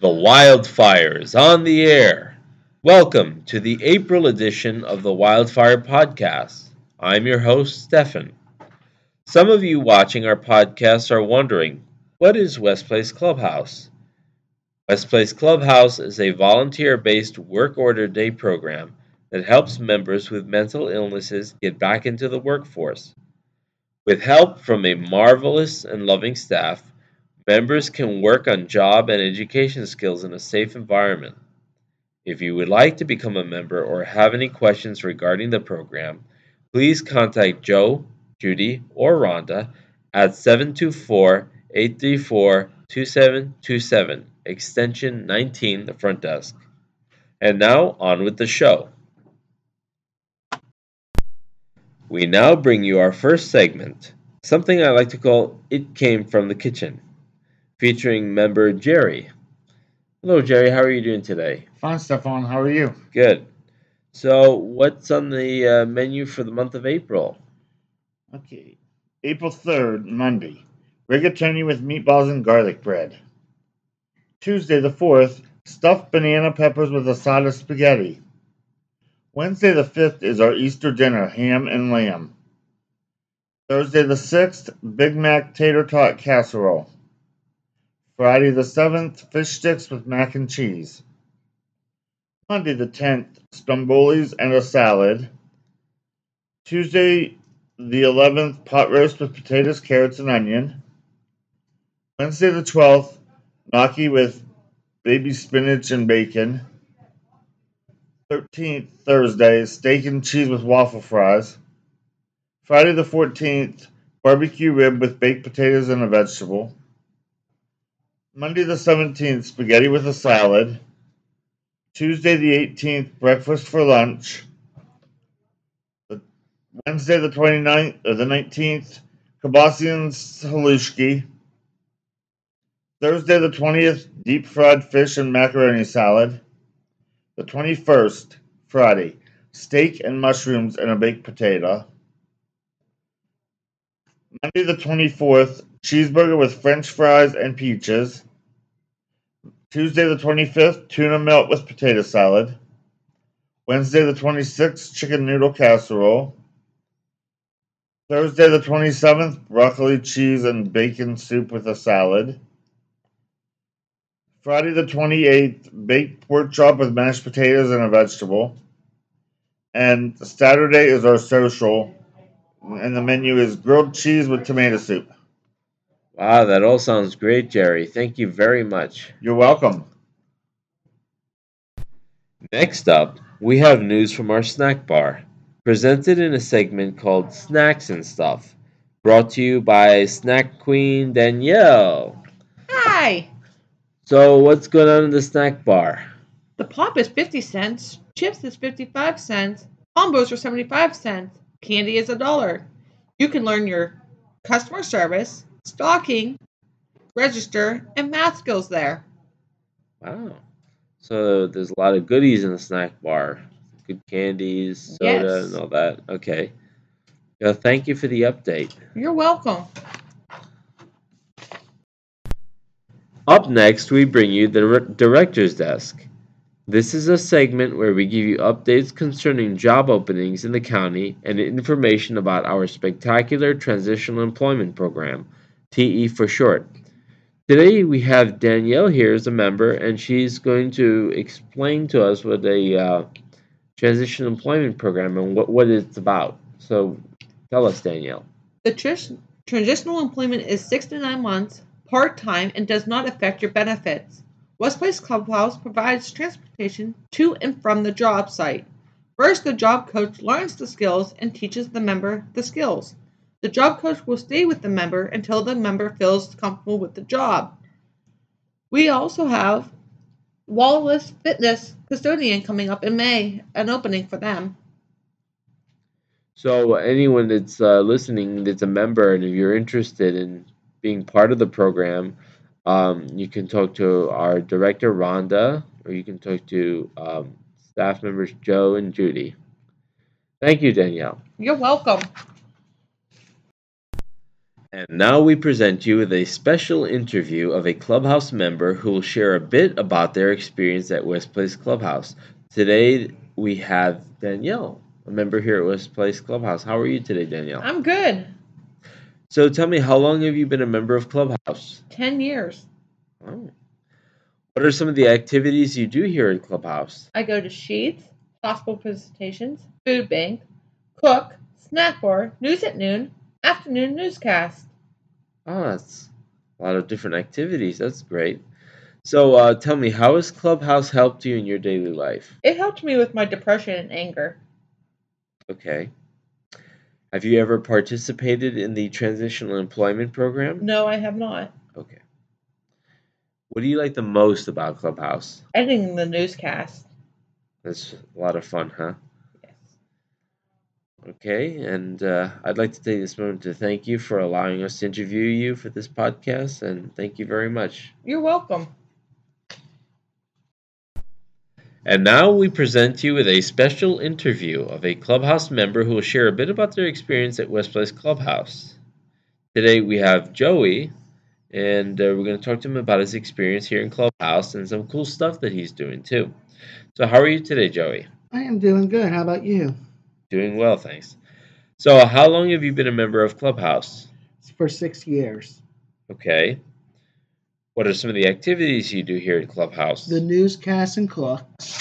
The wildfires on the air. Welcome to the April edition of the Wildfire Podcast. I'm your host, Stefan. Some of you watching our podcast are wondering what is West Place Clubhouse? West Place Clubhouse is a volunteer based work order day program that helps members with mental illnesses get back into the workforce. With help from a marvelous and loving staff, Members can work on job and education skills in a safe environment. If you would like to become a member or have any questions regarding the program, please contact Joe, Judy, or Rhonda at 724 834 2727, extension 19, the front desk. And now, on with the show. We now bring you our first segment, something I like to call It Came from the Kitchen featuring member Jerry. Hello, Jerry. How are you doing today? Fine, Stefan. How are you? Good. So, what's on the uh, menu for the month of April? Okay. April 3rd, Monday. Rigatoni with meatballs and garlic bread. Tuesday, the 4th, stuffed banana peppers with asada spaghetti. Wednesday, the 5th, is our Easter dinner, ham and lamb. Thursday, the 6th, Big Mac tater tot casserole. Friday the 7th, fish sticks with mac and cheese. Monday the 10th, strombolis and a salad. Tuesday the 11th, pot roast with potatoes, carrots, and onion. Wednesday the 12th, gnocchi with baby spinach and bacon. 13th, Thursday, steak and cheese with waffle fries. Friday the 14th, barbecue rib with baked potatoes and a vegetable. Monday the 17th, spaghetti with a salad. Tuesday the 18th, breakfast for lunch. Wednesday the 29th, or the 19th, Kabasian halushki. Thursday the 20th, deep fried fish and macaroni salad. The 21st, Friday, steak and mushrooms and a baked potato. Monday the 24th, cheeseburger with french fries and peaches. Tuesday the 25th, tuna melt with potato salad. Wednesday the 26th, chicken noodle casserole. Thursday the 27th, broccoli, cheese, and bacon soup with a salad. Friday the 28th, baked pork chop with mashed potatoes and a vegetable. And Saturday is our social, and the menu is grilled cheese with tomato soup. Wow, that all sounds great, Jerry. Thank you very much. You're welcome. Next up, we have news from our snack bar, presented in a segment called Snacks and Stuff, brought to you by Snack Queen Danielle. Hi! So, what's going on in the snack bar? The pop is 50 cents, chips is 55 cents, combos are 75 cents, candy is a dollar. You can learn your customer service, stocking, register, and math skills there. Wow. So there's a lot of goodies in the snack bar. Good candies, soda, Yes. and all that. Okay. Well, thank you for the update. You're welcome. Up next, we bring you the Re- Director's Desk. This is a segment where we give you updates concerning job openings in the county and information about our spectacular Transitional Employment Program, TE for short. Today we have Danielle here as a member, and she's going to explain to us what a uh, Transition Employment Program and what, what it's about. So tell us, Danielle. The tris- transitional employment is six to nine months, part time, and does not affect your benefits. West Place Clubhouse provides transportation to and from the job site. First, the job coach learns the skills and teaches the member the skills. The job coach will stay with the member until the member feels comfortable with the job. We also have Wallace Fitness Custodian coming up in May, an opening for them. So anyone that's uh, listening that's a member, and if you're interested in being part of the program, um, you can talk to our director Rhonda, or you can talk to um, staff members Joe and Judy. Thank you, Danielle. You're welcome. And now we present you with a special interview of a Clubhouse member who will share a bit about their experience at West Place Clubhouse. Today we have Danielle, a member here at West Place Clubhouse. How are you today, Danielle? I'm good. So tell me, how long have you been a member of Clubhouse? 10 years. Oh. What are some of the activities you do here at Clubhouse? I go to Sheets, hospital presentations, food bank, cook, snack bar, news at noon, afternoon newscast. Oh, that's a lot of different activities. That's great. So uh, tell me, how has Clubhouse helped you in your daily life? It helped me with my depression and anger. Okay. Have you ever participated in the Transitional Employment Program? No, I have not. Okay. What do you like the most about Clubhouse? Editing the newscast. That's a lot of fun, huh? Yes. Okay, and uh, I'd like to take this moment to thank you for allowing us to interview you for this podcast, and thank you very much. You're welcome. And now we present you with a special interview of a Clubhouse member who will share a bit about their experience at West Place Clubhouse. Today we have Joey, and uh, we're going to talk to him about his experience here in Clubhouse and some cool stuff that he's doing too. So, how are you today, Joey? I am doing good. How about you? Doing well, thanks. So, how long have you been a member of Clubhouse? For six years. Okay. What are some of the activities you do here at Clubhouse? The newscasts and cooks,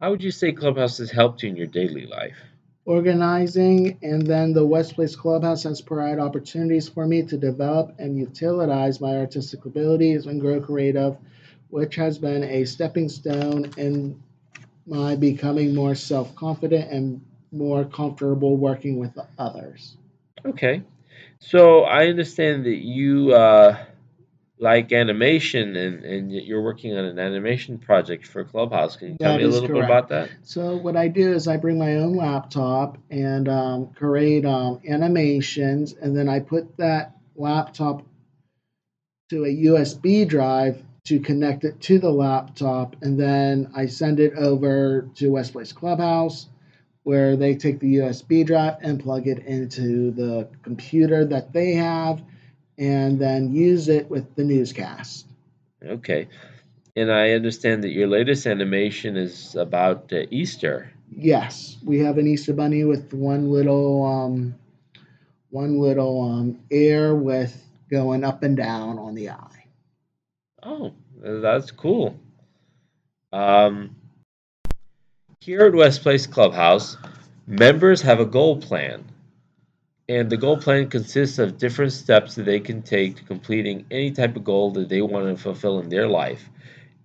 How would you say Clubhouse has helped you in your daily life? organizing, and then the West Place Clubhouse has provided opportunities for me to develop and utilize my artistic abilities and grow creative, which has been a stepping stone in my becoming more self confident and more comfortable working with others. Okay. So I understand that you uh, like animation and, and you're working on an animation project for Clubhouse. Can you tell me a little bit about that? So what I do is I bring my own laptop and um, create um, animations, and then I put that laptop to a USB drive to connect it to the laptop, and then I send it over to West Place Clubhouse, where they take the USB drive and plug it into the computer that they have, and then use it with the newscast. Okay. And I understand that your latest animation is about uh, Easter. Yes, we have an Easter bunny with one little um, one little um, ear with going up and down on the eye. Oh, that's cool. Um, here at West Place Clubhouse, members have a goal plan. And the goal plan consists of different steps that they can take to completing any type of goal that they want to fulfill in their life.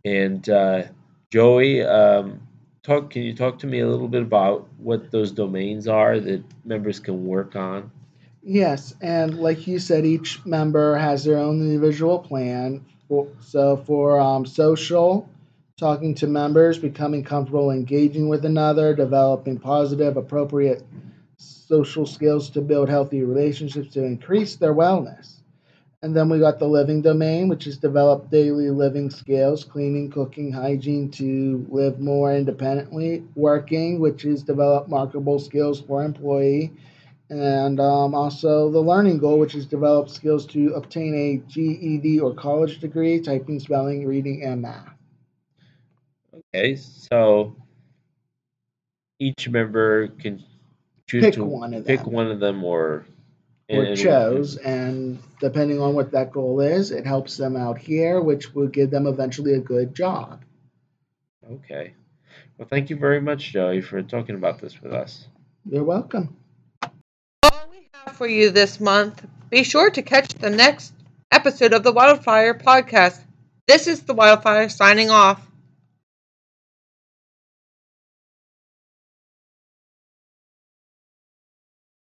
And uh, Joey, um, talk. Can you talk to me a little bit about what those domains are that members can work on? Yes, and like you said, each member has their own individual plan. So for um, social, talking to members, becoming comfortable engaging with another, developing positive, appropriate social skills to build healthy relationships to increase their wellness. And then we got the living domain, which is develop daily living skills, cleaning, cooking, hygiene to live more independently. Working, which is develop marketable skills for employee. And um, also the learning goal, which is develop skills to obtain a GED or college degree, typing, spelling, reading, and math. Okay, so each member can choose Pick to one of pick them. one of them or or and- chose, and depending on what that goal is, it helps them out here, which will give them eventually a good job. Okay. Well, thank you very much, Joey, for talking about this with us. You're welcome. For you this month. Be sure to catch the next episode of the Wildfire Podcast. This is the Wildfire signing off.